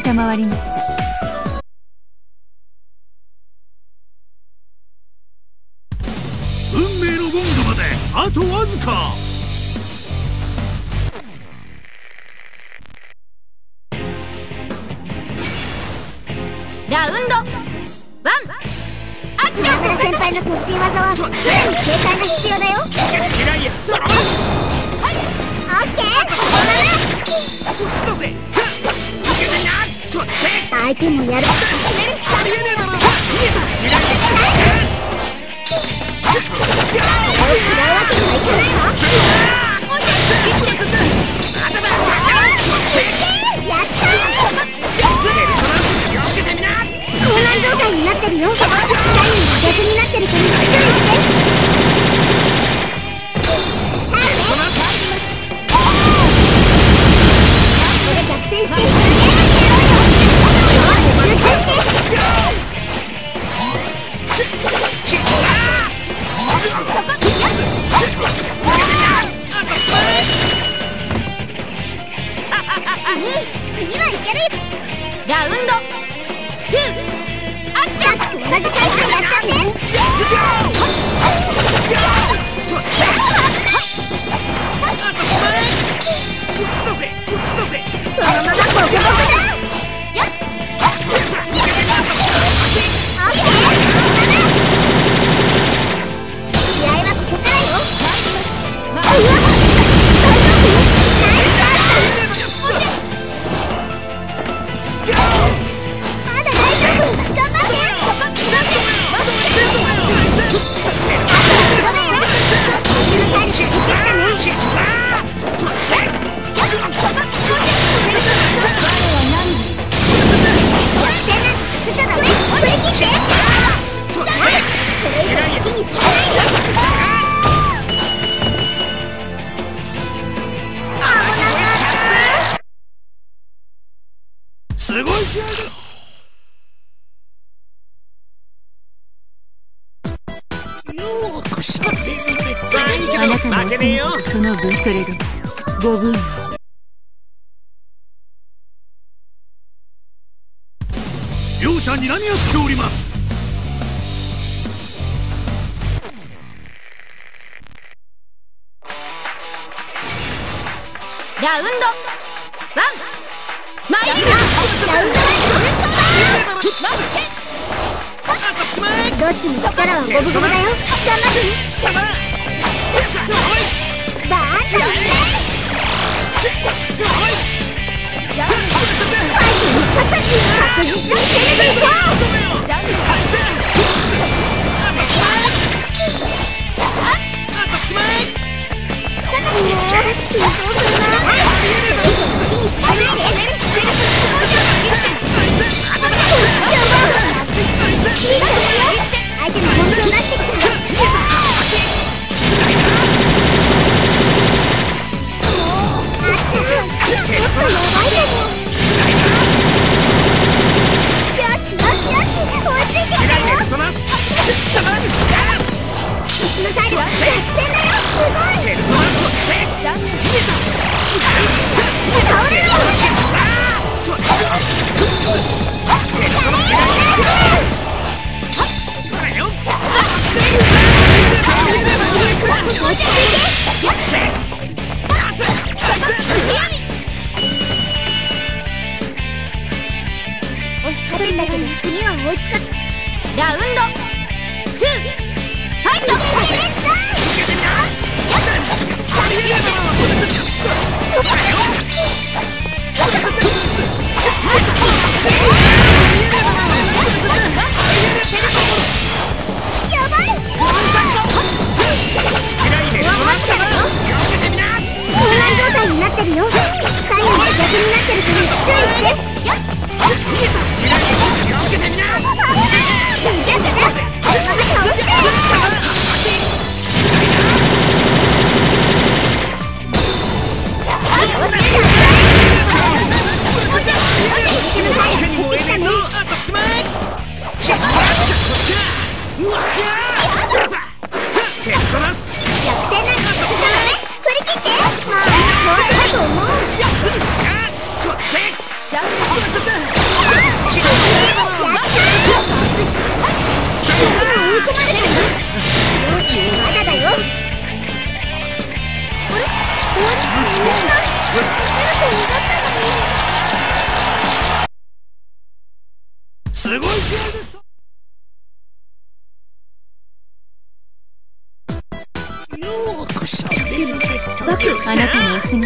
承りました。運命のゴングまであとわずか。ラウンド。ワン。アクション。先輩の突進技は常に警戒が必要だよ相手もやる。ありえねえだろ混乱状態にな。ってるよジャイアンが逆にな。ってるからあなたの負けねえよその分それでご分両者にらみ合っております？ラウンド。ワン。参ります。ラウンドワンどっちも力は五分五分だよ。頑張ってバーンと。ファイトに勝つ確実に攻めていこう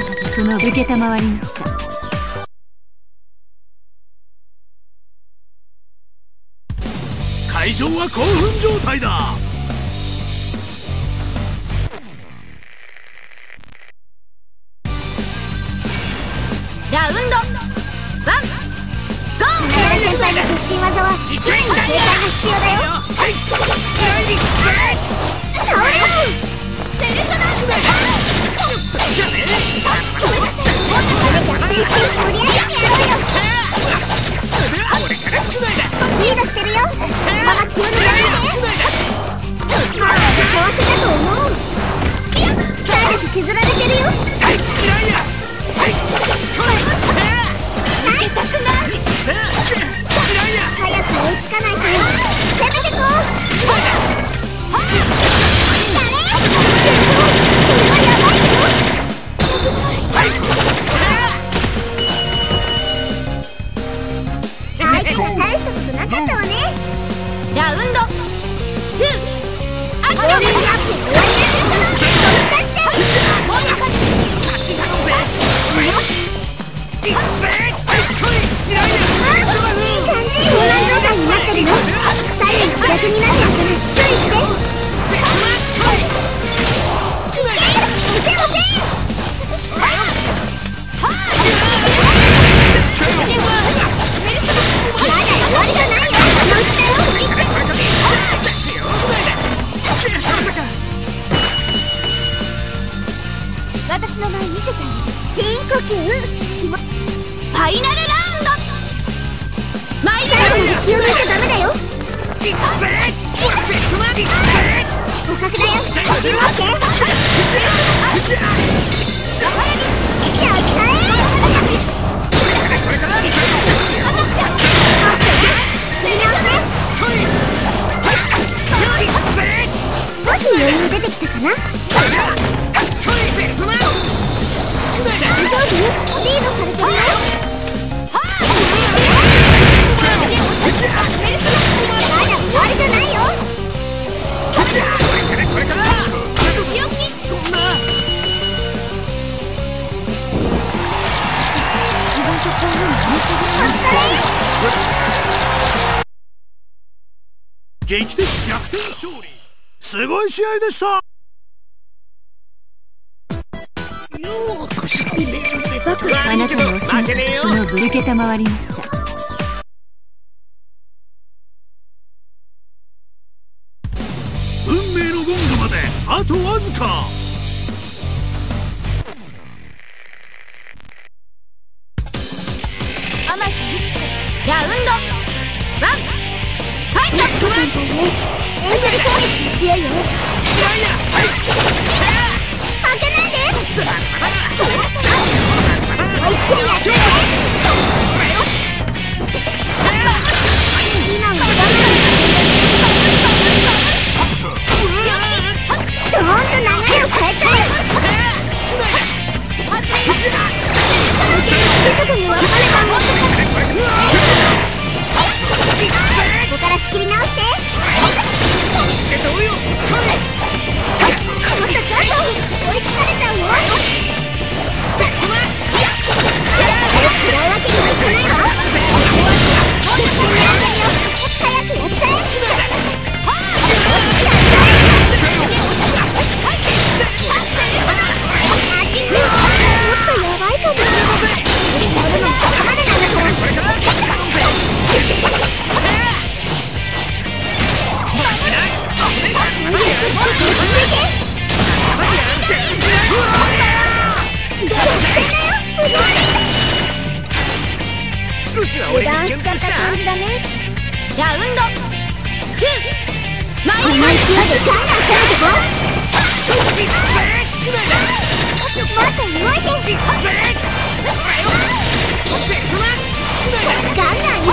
姿とその受けたまわりました会場は興奮状態だ。ラウンド。ワン。ゴー。先輩の突進技は常に警戒が必要だよ。倒ママ気を抜かないでまだ幸せだと思う体力削られて。るよはいたわりいい感じこんな状態になってるの左右の逆になったリードされてるよすごい試合でした。よあなたのその受けたまわりました。運命のゴングまであとわずか。ラウンドワン。ファイト先輩ねエンゼル攻撃強いよ負けないで。感じだね。ラウンド2マイナー勢いでガンガン攻めてこもっと動。いてガンガンいけ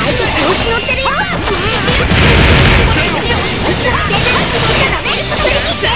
相手調子乗ってるよ全然ついちゃ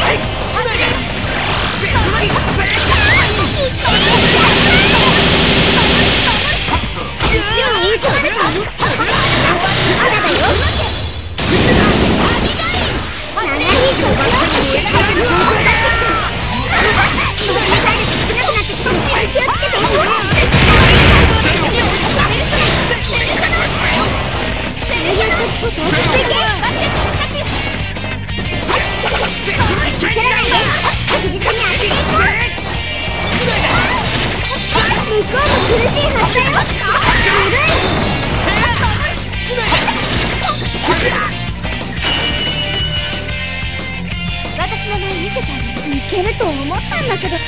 いと思ったんだけどフ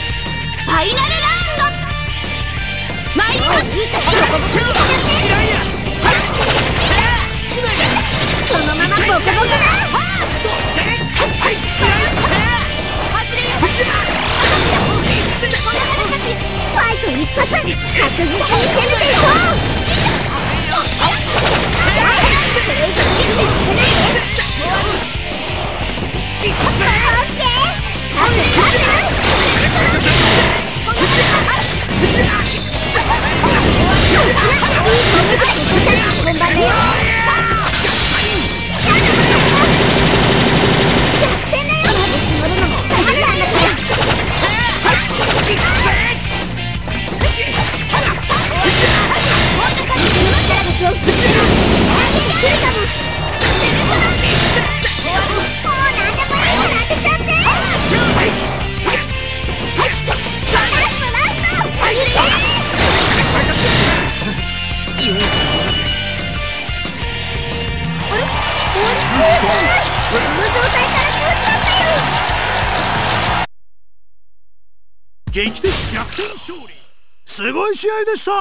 ァイナルラウンド！参ります！いのままボコボコだファイト一発確実に攻めていこう本番だよ劇的逆転勝利。すごい試合でした。